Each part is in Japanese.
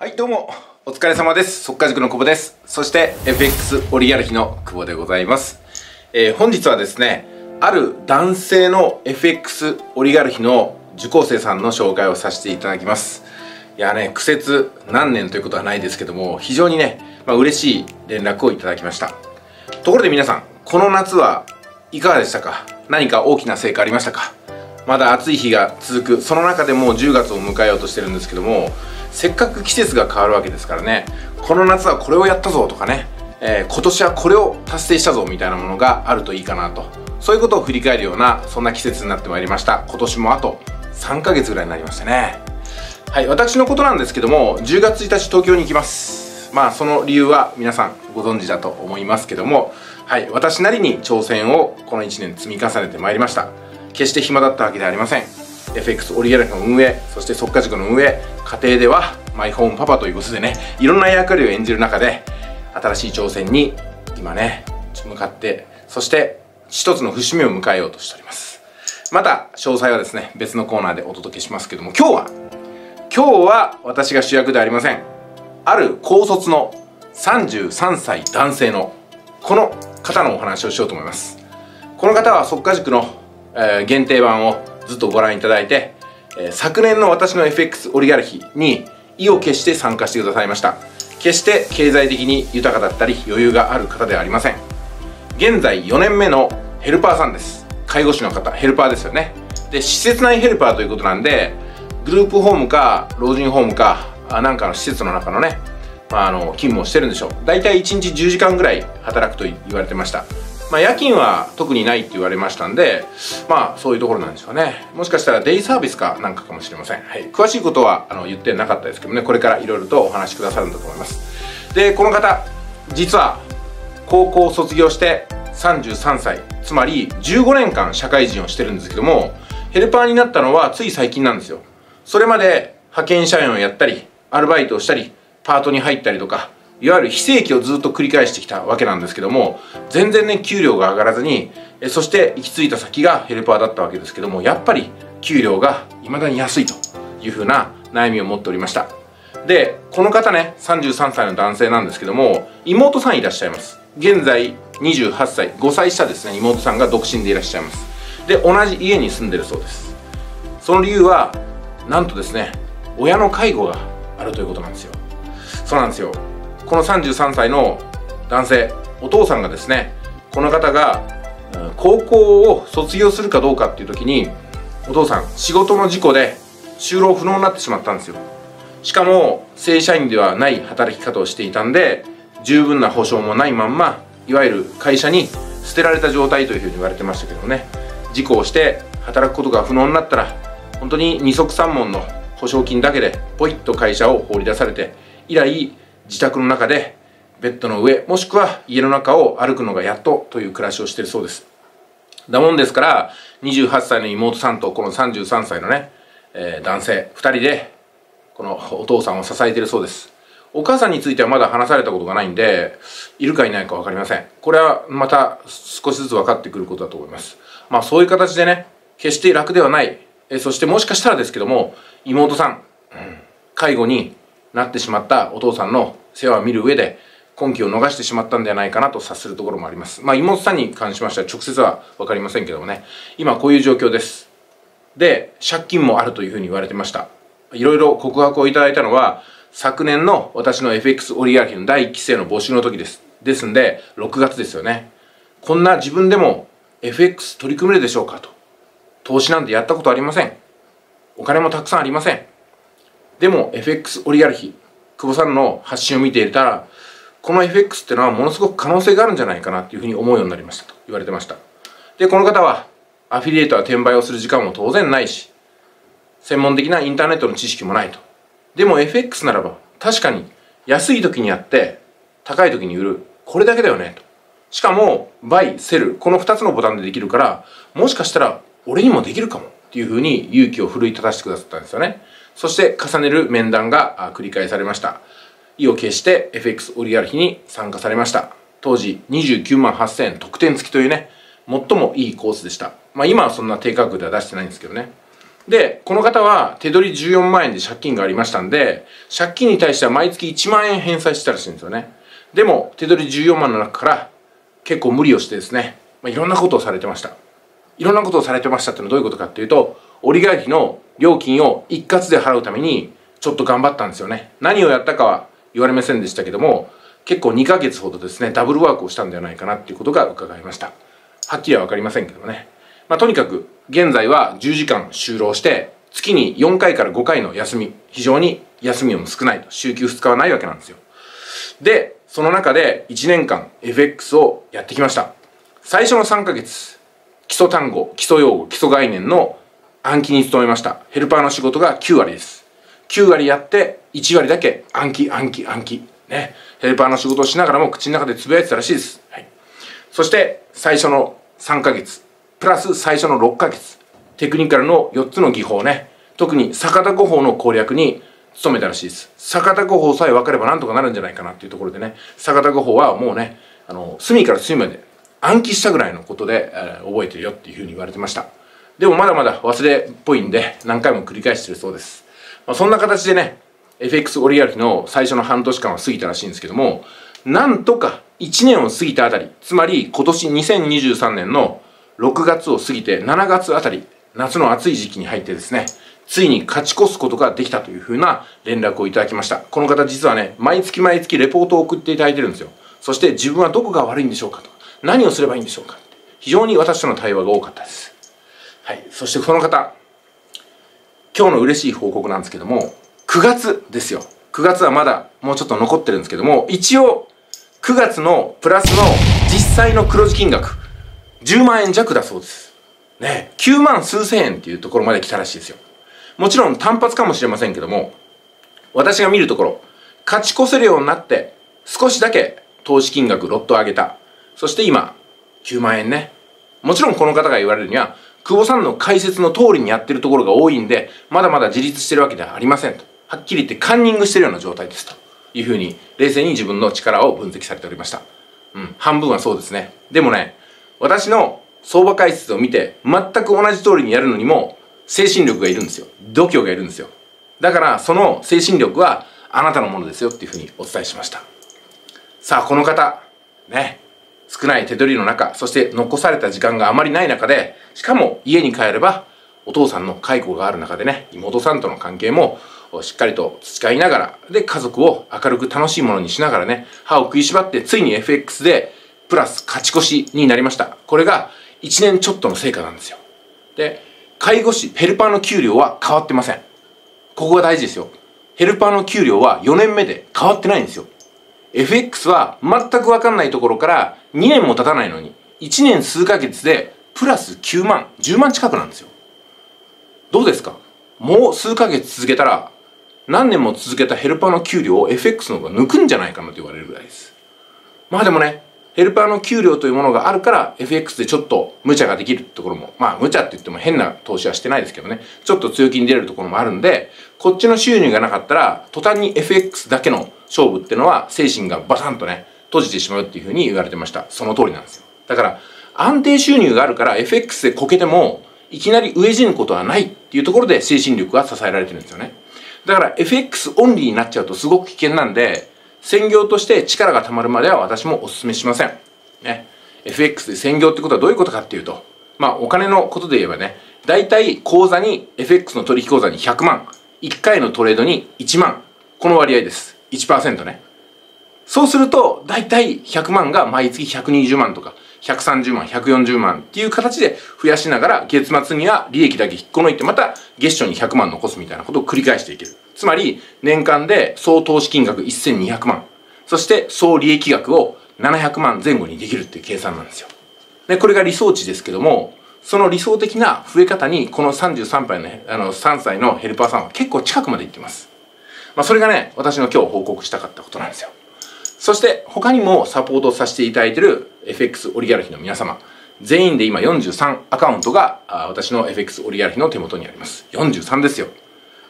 はい、どうも、お疲れ様です。速稼塾の久保です。そして、FX オリギャルヒの久保でございます。えー本日はですね、ある男性の FX オリガルヒの受講生さんの紹介をさせていただきます。いやね、苦節何年ということはないですけども、非常にね、まあ、嬉しい連絡をいただきました。ところで皆さん、この夏はいかがでしたか？何か大きな成果ありましたか？まだ暑い日が続く。その中でもう10月を迎えようとしてるんですけどもせっかく季節が変わるわけですからね。この夏はこれをやったぞとかね、えー今年はこれを達成したぞみたいなものがあるといいかなと。そういうことを振り返るようなそんな季節になってまいりました。今年もあと3ヶ月ぐらいになりましたね。はい私のことなんですけども10月1日東京に行きます。まあその理由は皆さんご存知だと思いますけどもはい私なりに挑戦をこの1年積み重ねてまいりました。決して暇だったわけではありません。FX オリギャルの運営そして速稼塾の運営家庭ではマイホームパパということでねいろんな役割を演じる中で新しい挑戦に今ね向かってそして一つの節目を迎えようとしております。また詳細はですね別のコーナーでお届けしますけども今日は今日は私が主役ではありません。ある高卒の33歳男性のこの方のお話をしようと思います。この方は速稼塾の、えー限定版をずっとご覧いただいて、えー昨年の私の FX オリガルヒに意を決して参加してくださいました。決して経済的に豊かだったり余裕がある方ではありません。現在4年目のヘルパーさんです。介護士の方ヘルパーですよね。で施設内ヘルパーということなんでグループホームか老人ホームかあなんかの施設の中のね、まあ、あの勤務をしてるんでしょう。大体1日10時間ぐらい働くと言われてました。まあ、夜勤は特にないって言われましたんでまあそういうところなんでしょうね。もしかしたらデイサービスかなんかかもしれません、はい、詳しいことはあの言ってなかったですけどね。これからいろいろとお話しくださるんだと思います。でこの方実は高校を卒業して33歳つまり15年間社会人をしてるんですけどもヘルパーになったのはつい最近なんですよ。それまで派遣社員をやったりアルバイトをしたりパートに入ったりとかいわゆる非正規をずっと繰り返してきたわけなんですけども全然ね給料が上がらずにそして行き着いた先がヘルパーだったわけですけどもやっぱり給料が未だに安いというふうな悩みを持っておりました。でこの方ね33歳の男性なんですけども妹さんいらっしゃいます。現在28歳。5歳下ですね。妹さんが独身でいらっしゃいます。で同じ家に住んでるそうです。その理由はなんとですね親の介護があるということなんですよ。そうなんですよ。この33歳の男性お父さんがですねこの方が高校を卒業するかどうかっていう時にお父さん仕事の事故で就労不能になってしまったんですよ。しかも正社員ではない働き方をしていたんで十分な保証もないまんまいわゆる会社に捨てられた状態というふうに言われてましたけどね。事故をして働くことが不能になったら本当に二足三門の保証金だけでポイッと会社を放り出されて以来自宅の中でベッドの上もしくは家の中を歩くのがやっとという暮らしをしているそうです。だもんですから28歳の妹さんとこの33歳のね、えー男性2人でこのお父さんを支えているそうです。お母さんについてはまだ話されたことがないんでいるかいないか分かりません。これはまた少しずつ分かってくることだと思います。まあそういう形でね決して楽ではない。えそしてもしかしたらですけども妹さん介護になってしまったお父さんの世話を見る上で根拠を逃してしまったんではないかなと察するところもあります。まあ妹さんに関しましては直接は分かりませんけどもね。今こういう状況です。で借金もあるというふうに言われてました。いろいろ告白をいただいたのは昨年の私の FX オリガルヒの第1期生の募集の時です。ですんで6月ですよね。こんな自分でも FX 取り組めるでしょうかと。投資なんてやったことありません。お金もたくさんありません。でも FX オリガルヒ久保さんの発信を見ていたらこの FX ってのはものすごく可能性があるんじゃないかなっていうふうに思うようになりましたと言われてました。でこの方はアフィリエイトは転売をする時間も当然ないし専門的なインターネットの知識もないと。でも FX ならば確かに安い時にやって高い時に売る。これだけだよねと。しかもバイセルこの2つのボタンでできるからもしかしたら俺にもできるかもっていうふうに勇気を奮い立たせてくださったんですよね。そして重ねる面談が繰り返されました意を決して FX オリガルヒに参加されました当時29万8000円特典付きというね最もいいコースでしたまあ今はそんな低価格では出してないんですけどねで、この方は手取り14万円で借金がありましたんで、借金に対しては毎月1万円返済してたらしいんですよね。でも、手取り14万の中から結構無理をしてですね、まあ、いろんなことをされてました。いろんなことをされてましたってのはどういうことかっていうと、オリガルヒの料金を一括で払うために、ちょっと頑張ったんですよね。何をやったかは言われませんでしたけども、結構2ヶ月ほどですね、ダブルワークをしたんではないかなっていうことが伺いました。はっきりはわかりませんけどね。まあ、とにかく、現在は10時間就労して、月に4回から5回の休み、非常に休みも少ないと。週休2日はないわけなんですよ。で、その中で1年間 FX をやってきました。最初の3ヶ月、基礎単語、基礎用語、基礎概念の暗記に努めました。ヘルパーの仕事が9割です。9割やって1割だけ暗記、暗記、暗記。ね。ヘルパーの仕事をしながらも口の中でつぶやいてたらしいです。はい。そして最初の3ヶ月、プラス最初の6ヶ月、テクニカルの4つの技法ね。特に坂田語法の攻略に努めたらしいです。坂田語法さえ分かればなんとかなるんじゃないかなっていうところでね、坂田語法はもうね、あの、隅から隅まで暗記したぐらいのことで、えー、覚えてるよっていうふうに言われてました。でもまだまだ忘れっぽいんで、何回も繰り返してるそうです。まあ、そんな形でね、FX オリガルの最初の半年間は過ぎたらしいんですけども、なんとか1年を過ぎたあたり、つまり今年2023年の6月を過ぎて7月あたり、夏の暑い時期に入ってですね、ついに勝ち越すことができたというふうな連絡をいただきました。この方実はね、毎月毎月レポートを送っていただいてるんですよ。そして自分はどこが悪いんでしょうかと。何をすればいいんでしょうか非常に私との対話が多かったです。はい。そしてその方、今日の嬉しい報告なんですけども、9月ですよ。9月はまだもうちょっと残ってるんですけども、一応、9月のプラスの実際の黒字金額、10万円弱だそうです。ね、9万数千円っていうところまで来たらしいですよ。もちろん単発かもしれませんけども、私が見るところ、勝ち越せるようになって、少しだけ投資金額ロットを上げた。そして今、9万円ね。もちろんこの方が言われるには、久保さんの解説の通りにやってるところが多いんで、まだまだ自立してるわけではありませんと。はっきり言ってカンニングしてるような状態ですと。いうふうに、冷静に自分の力を分析されておりました。うん、半分はそうですね。でもね、私の相場解説を見て、全く同じ通りにやるのにも、精神力がいるんですよ。度胸がいるんですよ。だから、その精神力は、あなたのものですよっていうふうにお伝えしました。さあ、この方、ね、少ない手取りの中、そして残された時間があまりない中で、しかも家に帰れば、お父さんの介護がある中でね、妹さんとの関係もしっかりと培いながら、で、家族を明るく楽しいものにしながらね、歯を食いしばって、ついに FX で、プラス勝ち越しになりました。これが1年ちょっとの成果なんですよ。で、介護士、ヘルパーの給料は変わってません。ここが大事ですよ。ヘルパーの給料は4年目で変わってないんですよ。FX は全くわかんないところから2年も経たないのに、1年数ヶ月でプラス9万、10万近くなんですよ。どうですか？もう数ヶ月続けたら、何年も続けたヘルパーの給料を FX の方が抜くんじゃないかなと言われるぐらいです。まあでもね、ヘルパーの給料というものがあるから FX でちょっと無茶ができるところも、まあ無茶って言っても変な投資はしてないですけどね、ちょっと強気に出れるところもあるんで、こっちの収入がなかったら、途端に FX だけの勝負っていうのは精神がバサンとね、閉じてしまうっていうふうに言われてました。その通りなんですよ。だから、安定収入があるから FX でこけても、いきなり飢え死ぬことはないっていうところで精神力が支えられてるんですよね。だから FX オンリーになっちゃうとすごく危険なんで、専業として力が溜まるまでは私もお勧めしません。ね。FX で専業ってことはどういうことかっていうと、まあお金のことで言えばね、大体口座に、FX の取引口座に100万、1回のトレードに1万、この割合です。1%ね。そうすると、だいたい100万が毎月120万とか、130万、140万っていう形で増やしながら、月末には利益だけ引っこ抜いて、また月初に100万残すみたいなことを繰り返していける。つまり、年間で総投資金額1200万、そして総利益額を700万前後にできるっていう計算なんですよ。で、これが理想値ですけども、その理想的な増え方に、この33歳の、あの、3歳のヘルパーさんは結構近くまで行ってます。まあ、それがね、私の今日報告したかったことなんですよ。そして他にもサポートさせていただいている FX オリギャルヒの皆様、全員で今43アカウントが私の FX オリギャルヒの手元にあります。43ですよ。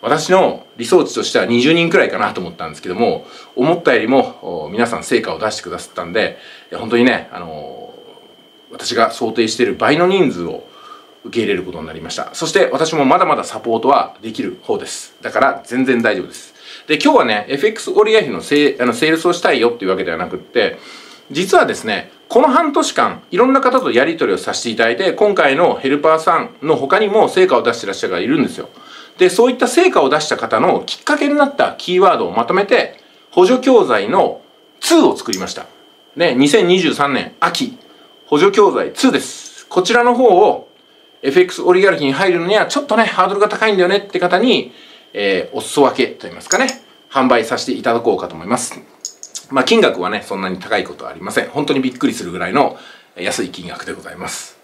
私の理想値としては20人くらいかなと思ったんですけども、思ったよりも皆さん成果を出してくださったんで、本当にね、あの私が想定している倍の人数を受け入れることになりました。そして私もまだまだサポートはできる方です。だから全然大丈夫です。で、今日はね、FX オリア比のセあのセールスをしたいよっていうわけではなくって、実はですね、この半年間、いろんな方とやり取りをさせていただいて、今回のヘルパーさんの他にも成果を出してらっしゃる方がいるんですよ。で、そういった成果を出した方のきっかけになったキーワードをまとめて、補助教材の2を作りました。ね、2023年秋、補助教材2です。こちらの方を FX オリガルヒに入るのにはちょっとね、ハードルが高いんだよねって方に、えー、お裾分けと言いますかね、販売させていただこうかと思います。まあ、金額はね、そんなに高いことはありません。本当にびっくりするぐらいの安い金額でございます。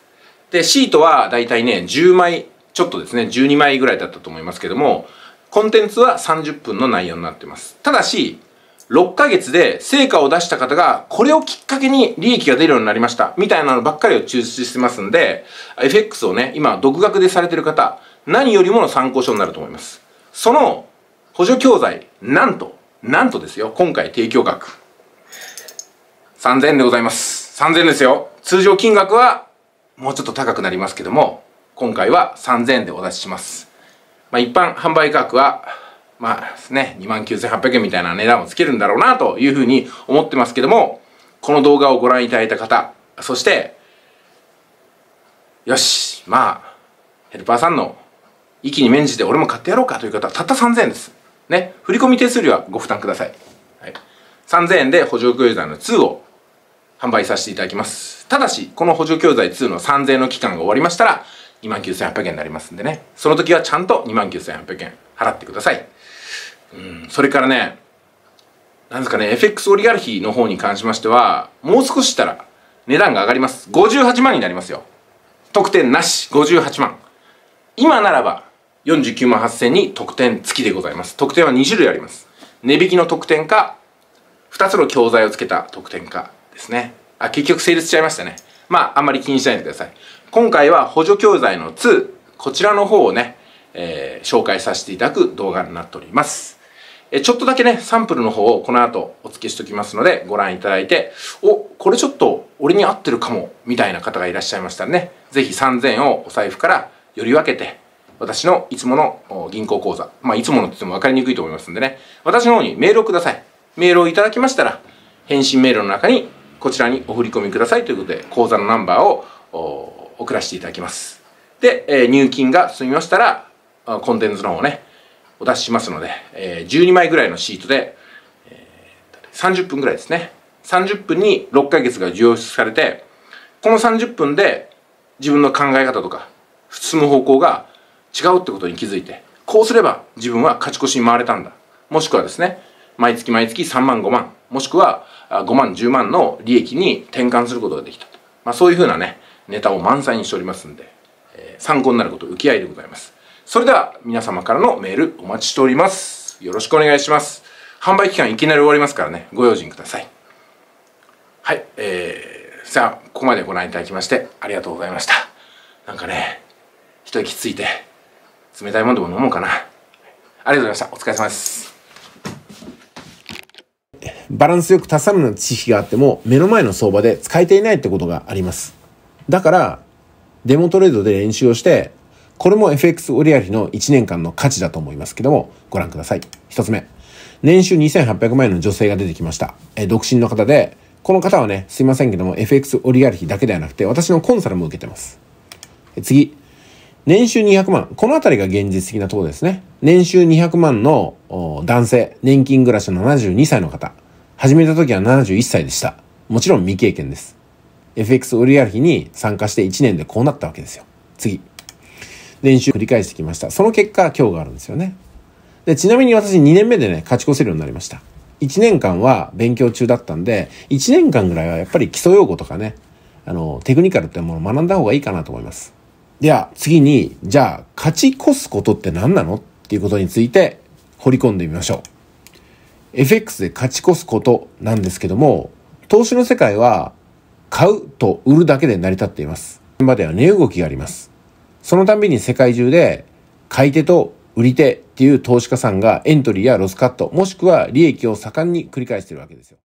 で、シートはだいたいね、10枚ちょっとですね、12枚ぐらいだったと思いますけども、コンテンツは30分の内容になってます。ただし、6ヶ月で成果を出した方が、これをきっかけに利益が出るようになりました。みたいなのばっかりを抽出してますんで、FX をね、今、独学でされてる方、何よりもの参考書になると思います。その補助教材、なんと、なんとですよ、今回提供額。3000円でございます。3000円ですよ。通常金額はもうちょっと高くなりますけども、今回は3000円でお出しします。まあ一般販売価格はまあね、29,800円みたいな値段をつけるんだろうなというふうに思ってますけども、この動画をご覧いただいた方、そして、よし、まあ、ヘルパーさんの息に免じて俺も買ってやろうかという方は、たった3000円です。ね、振込手数料はご負担ください。はい、3000円で補助教材の2を販売させていただきます。ただし、この補助教材2の3000円の期間が終わりましたら、29,800円になりますんでね。その時はちゃんと29,800円払ってください。うん、それからね、なんですかね、FX オリガルヒの方に関しましては、もう少ししたら値段が上がります。58万になりますよ。特典なし、58万。今ならば、49万8000に特典付きでございます。特典は2種類あります。値引きの特典か、2つの教材を付けた特典かですね。あ、結局成立しちゃいましたね。まあ、あんまり気にしないでください。今回は補助教材の2、こちらの方をね、えー、紹介させていただく動画になっております。えちょっとだけね、サンプルの方をこの後お付けしておきますので、ご覧いただいて、お、これちょっと俺に合ってるかも、みたいな方がいらっしゃいましたらね、ぜひ3000円をお財布からより分けて、私のいつもの銀行口座、まあいつものって言っても分かりにくいと思いますんでね、私の方にメールをください。メールをいただきましたら、返信メールの中にこちらにお振り込みくださいということで、口座のナンバーを送らせていただきます。で、え入金が済みましたら、コンテンツの方をね、お出ししますので、えー、12枚ぐらいのシートで、えー、30分ぐらいですね。30分に6ヶ月が充出されて、この30分で自分の考え方とか進む方向が違うってことに気づいて、こうすれば自分は勝ち越しに回れたんだ。もしくはですね、毎月毎月3万5万、もしくは5万10万の利益に転換することができたと。まあそういうふうなね、ネタを満載にしておりますんで、えー、参考になること浮き合いでございます。それでは皆様からのメールお待ちしております。よろしくお願いします。販売期間いきなり終わりますからね、ご用心ください。はい、えー、さあ、ここまでご覧いただきましてありがとうございました。なんかね、一息ついて、冷たいものでも飲もうかな。ありがとうございました。お疲れ様です。バランスよく多さんの知識があっても、目の前の相場で使えていないってことがあります。だから、デモトレードで練習をして、これも FX 売上の1年間の価値だと思いますけども、ご覧ください。一つ目。年収2800万円の女性が出てきました。え独身の方で、この方はね、すいませんけども、FX オリガルヒだけではなくて、私のコンサルも受けてます。次。年収200万。このあたりが現実的なところですね。年収200万の男性、年金暮らしの72歳の方。始めた時は71歳でした。もちろん未経験です。FX オリガルヒに参加して1年でこうなったわけですよ。次。練習繰り返してきました。その結果、今日があるんですよね。で、ちなみに私2年目でね、勝ち越せるようになりました。1年間は勉強中だったんで、1年間ぐらいはやっぱり基礎用語とかね、あの、テクニカルってものを学んだ方がいいかなと思います。では、次に、じゃあ、勝ち越すことって何なのっていうことについて掘り込んでみましょう。FX で勝ち越すことなんですけども、投資の世界は買うと売るだけで成り立っています。現場では値動きがあります。そのたびに世界中で買い手と売り手っていう投資家さんがエントリーやロスカット、もしくは利益を盛んに繰り返しているわけですよ。